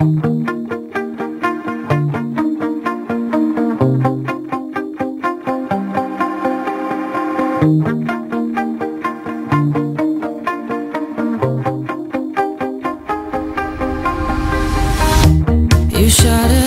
You shot it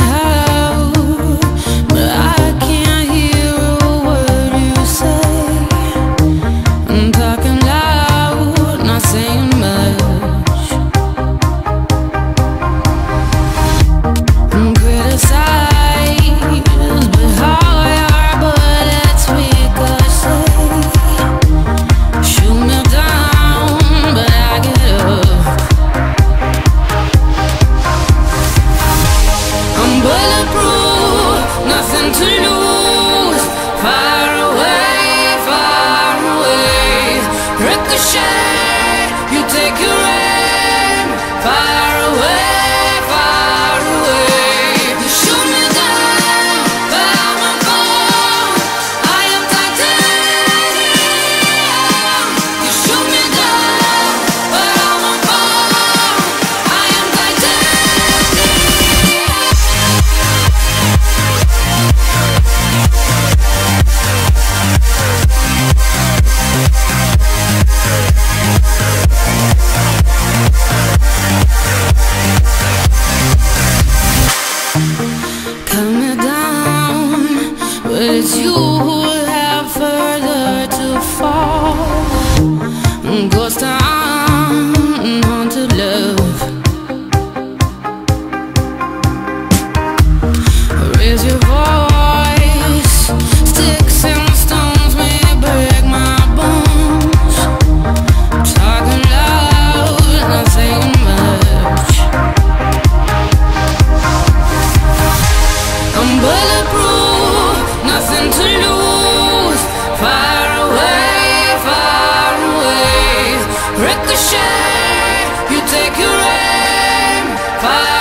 ricochet, you take your aim. Fire you. shape, you take your aim. Fire